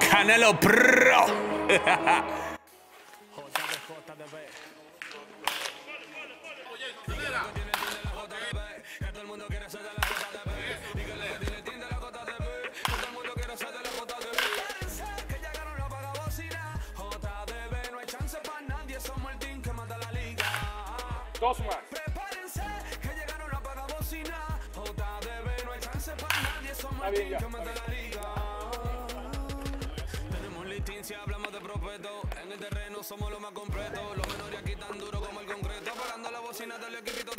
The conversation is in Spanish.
Canelo Pro. Dos más. Prepárense, que llegaron los vagabocinas. JDB, no hay chance para nadie, somos ya. que mata la liga. Tenemos listín si hablamos de prospecto. En el terreno somos los más completos. Los menores aquí tan duro como el concreto. Apagando la bocina del equipito